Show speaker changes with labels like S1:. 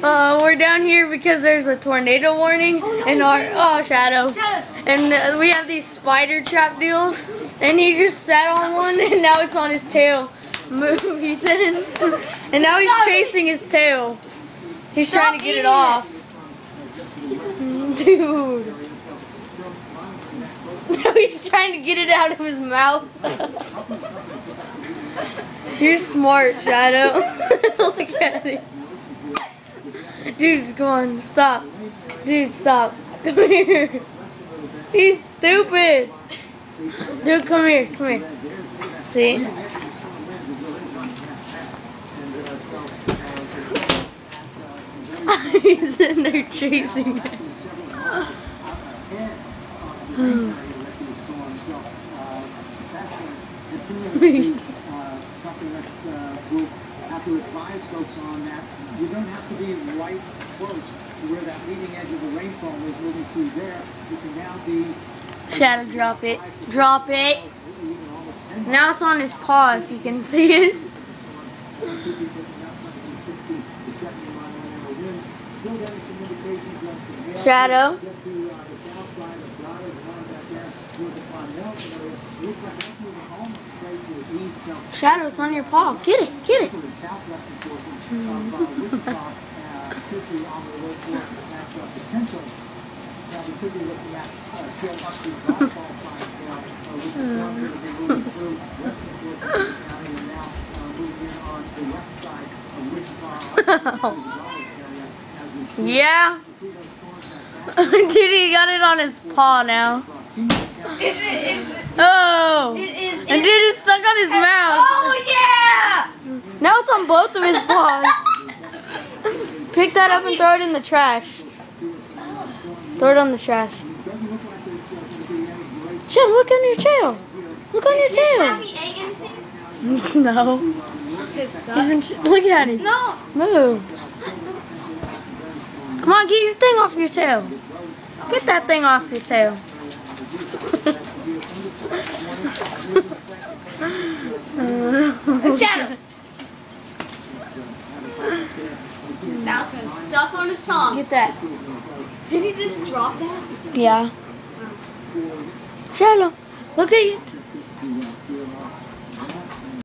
S1: Uh, we're down here because there's a tornado warning in our oh shadow, and uh, we have these spider trap deals. And he just sat on one, and now it's on his tail. Move, Ethan. And now he's chasing his tail. He's
S2: Stop
S1: trying to get it off. Dude. Now he's trying to get it out of his mouth. You're smart, Shadow. Look at it. Dude, come on, stop. Dude, stop. Come here. He's stupid. Dude, come here, come here. See? He's in there chasing it.
S3: uh, something that uh, have to advise folks on that you don't have to be right close to where that leading edge of the rainfall is moving through there. You can now be
S1: Shadow, drop it. Drop it. Now it's on his paw, if you can see it. Shadow. Shadow, it's on your paw. Get it, get it. Yeah. Dude, he got it on his paw now. Oh. And dude, it's stuck on his mouth.
S2: Oh yeah!
S1: Now it's on both of his paws. Pick that up and throw it in the trash. Throw it on the trash. Jim, look on your tail. Look on your tail.
S2: he ate anything?
S1: no. He's look at it.
S2: No.
S1: Move. Come on, get your thing off your tail. Get that thing off your tail.
S2: It's gonna stuck on his tongue.
S1: Get that.
S2: Did he just drop that?
S1: Yeah. Shadow, look at you.